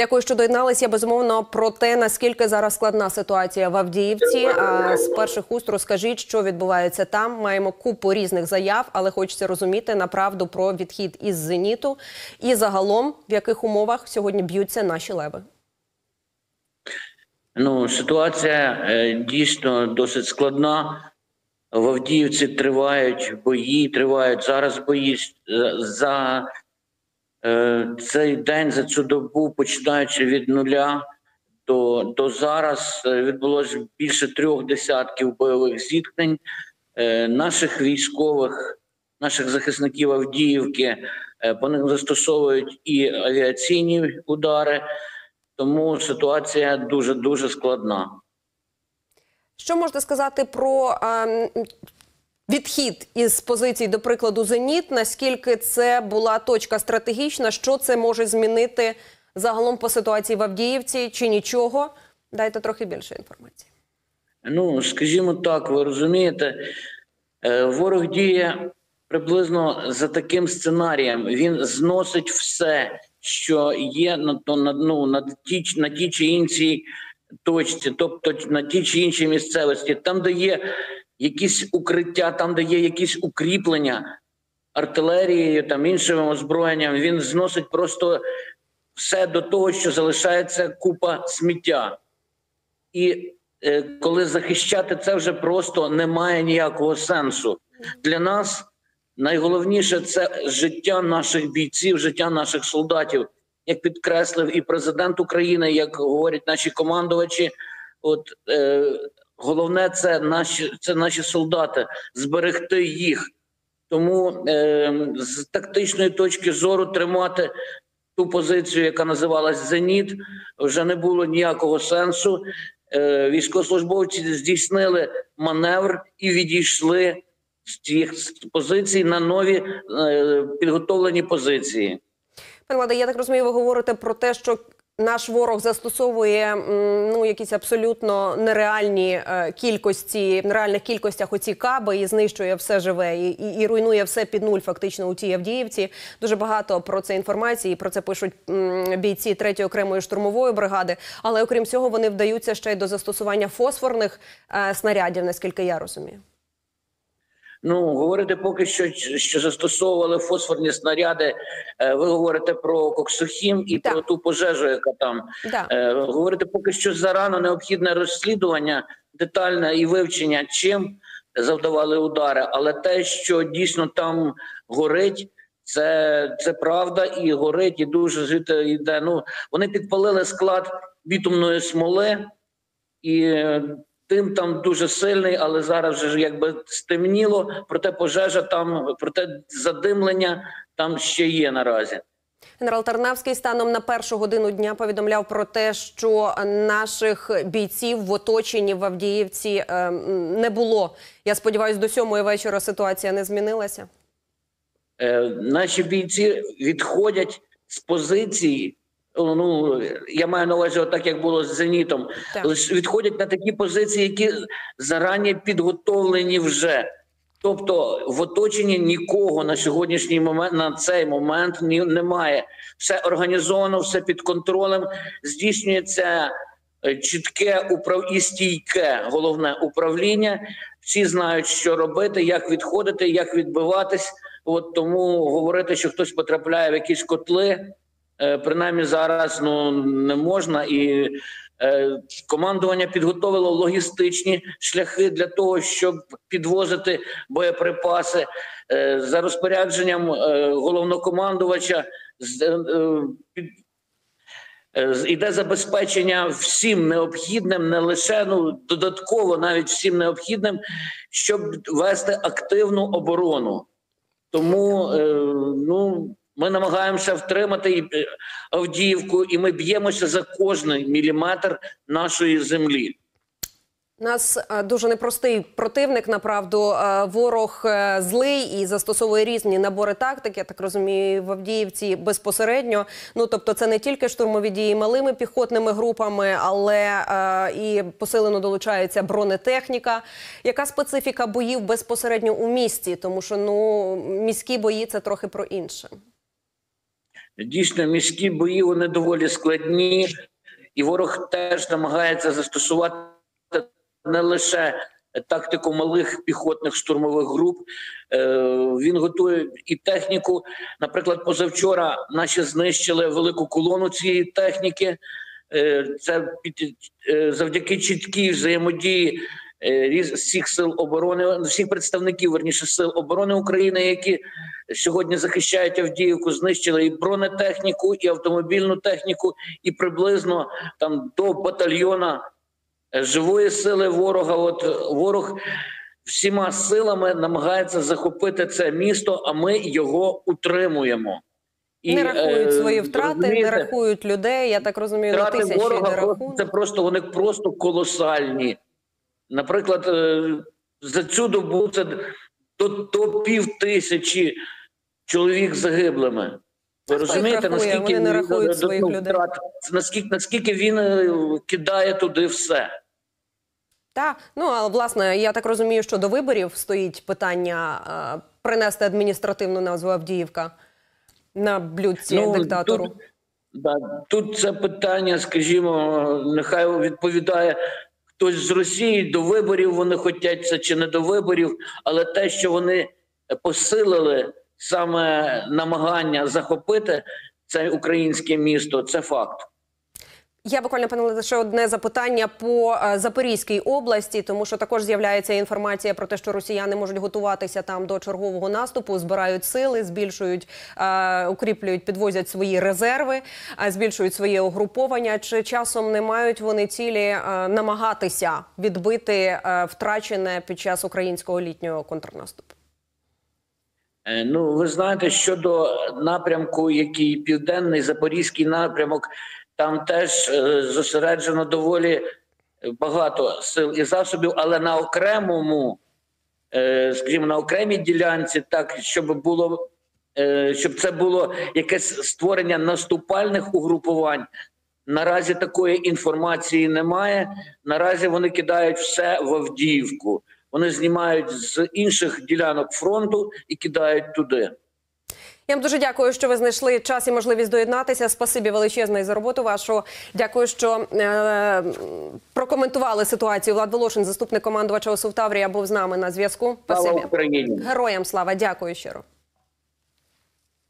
Дякую, що доєдналися. Безумовно про те, наскільки зараз складна ситуація в Авдіївці. А з перших уст розкажіть, що відбувається там. Маємо купу різних заяв, але хочеться розуміти направду про відхід із зеніту і загалом в яких умовах сьогодні б'ються наші леви. Ну, ситуація е, дійсно досить складна. В Авдіївці тривають бої, тривають зараз бої е, за цей день, за цю добу, починаючи від нуля до до зараз, е, відбулося більше трьох десятків бойових зіткнень. Е, наших військових, наших захисників Авдіївки е, по них застосовують і авіаційні удари. Тому ситуація дуже дуже складна. Що можете сказати про е, відхід із позицій, до прикладу, Зеніт? Наскільки це була точка стратегічна? Що це може змінити загалом по ситуації в Авдіївці чи нічого? Дайте трохи більше інформації. Ну скажімо так, ви розумієте, е, ворог діє приблизно за таким сценарієм. Він зносить все що є на то на ну на ті на ті чи іншій точці, тобто на ті чи іншій місцевості, там де є якісь укриття, там де є якісь укріплення артилерією, там іншим озброєнням, він зносить просто все до того, що залишається купа сміття, і е, коли захищати це вже просто немає ніякого сенсу для нас. Найголовніше це життя наших бійців, життя наших солдатів, як підкреслив і президент України, як говорять наші командувачі. От е, головне, це наші це наші солдати, зберегти їх. Тому е, з тактичної точки зору тримати ту позицію, яка називалась Зеніт, вже не було ніякого сенсу. Е, Військовослужбовці здійснили маневр і відійшли з тих позицій на нові е, підготовлені позиції. Пане Владе, я так розумію, ви говорите про те, що наш ворог застосовує ну якісь абсолютно нереальні е, кількості, нереальних кількостях оці каби і знищує все живе і, і і, руйнує все під нуль, фактично у тій Авдіївці. Дуже багато про це інформації. Про це пишуть бійці 3-ї окремої штурмової бригади. Але окрім цього, вони вдаються ще й до застосування фосфорних е, снарядів, наскільки я розумію. Ну говорите, поки що що застосовували фосфорні снаряди. Е, ви говорите про Коксохім і так. про ту пожежу, яка там так. Е, говорите, поки що зарано необхідне розслідування, детальне і вивчення, чим завдавали удари, але те, що дійсно там горить. Це це правда і горить, і дуже жити йде. Ну вони підпалили склад бітумної смоли, і Тим там дуже сильний, але зараз вже якби стемніло. Проте пожежа там, проте задимлення там ще є наразі. Генерал Тарнавський станом на першу годину дня повідомляв про те, що наших бійців в оточенні в Авдіївці е, не було. Я сподіваюся, до сьомої вечора ситуація не змінилася. Е, Наші бійці відходять з позиції ну я маю на увазі, так як було з зенітом, так. відходять на такі позиції, які зарані підготовлені вже. Тобто в оточенні нікого на сьогоднішній момент на цей момент ні, немає. Все організовано, все під контролем. Здійснюється е, чітке управ... і стійке головне управління. Всі знають, що робити, як відходити, як відбиватись. От тому говорити, що хтось потрапляє в якісь котли. Е, принаймні зараз ну не можна і. Е, командування підготовило логістичні шляхи для того, щоб підвозити боєприпаси е, за розпорядженням головнокомандувача. Іде забезпечення всім необхідним, не лише ну додатково, навіть всім необхідним, щоб вести активну оборону. Тому ну ми намагаємося втримати е, Авдіївку, і ми б'ємося за кожний міліметр нашої землі. Нас е, дуже непростий противник. Направду е, ворог злий і застосовує різні набори тактик. Я так розумію, в Авдіївці безпосередньо. Ну тобто, це не тільки штурмові дії малими піхотними групами, але і посилено долучається бронетехніка. Яка специфіка боїв безпосередньо у місті? Тому що ну міські бої це трохи про інше. Дійсно, міські бої вони доволі складні, і ворог теж намагається застосувати не лише тактику малих піхотних штурмових груп. Е, Він готує і техніку. Наприклад, позавчора наші знищили велику колону цієї техніки. Е, Це е, завдяки чіткій взаємодії різ- всіх сил оборони, всіх представників верніше сил оборони України, які сьогодні захищають Авдіївку, знищили і бронетехніку, і автомобільну техніку, і приблизно там до батальйона е, живої сили ворога. От е, ворог всіма силами намагається захопити це місто, а ми його утримуємо. І, не рахують е, свої втрати, не рахують людей. Я так розумію, на тисячі ворога не рахують. це просто вони просто колосальні. Наприклад, е, за цю добу це до, до пів тисячі чоловік загиблими. Ви розумієте, рахує? наскільки Вони не до- своїх до- людей. наскільки, наскільки він е, кидає туди все? Так, ну але власне, я так розумію, що до виборів стоїть питання е, принести адміністративну назву Авдіївка на блюдці диктатору. Ну, Тут, да, тут це питання, скажімо, нехай відповідає хтось з Росії до виборів. Вони хотяться чи не до виборів, але те, що вони посилили саме намагання захопити це українське місто, це факт. Я буквально пане лише одне запитання по е, Запорізькій області, тому що також з'являється інформація про те, що росіяни можуть готуватися там до чергового наступу, збирають сили, збільшують, е, укріплюють, підвозять свої резерви, е, збільшують своє угруповання. Чи часом не мають вони цілі намагатися відбити втрачене під час українського літнього контрнаступу? Ну, ви знаєте, щодо напрямку, який південний запорізький напрямок, там теж е, зосереджено доволі багато сил і засобів, але на окремому, е, скажімо, на окремій ділянці, так щоб було, е, щоб це було якесь створення наступальних угрупувань. Наразі такої інформації немає. Наразі вони кидають все в Авдіївку. Вони знімають з інших ділянок фронту і кидають туди. Я вам дуже дякую, що ви знайшли час і можливість доєднатися. Спасибі величезне за роботу вашу. Дякую, що е, прокоментували ситуацію. Влад Волошин, заступник командувача ОСУ в Таврія, був з нами на зв'язку. Спасибі. Героям слава. Дякую щиро.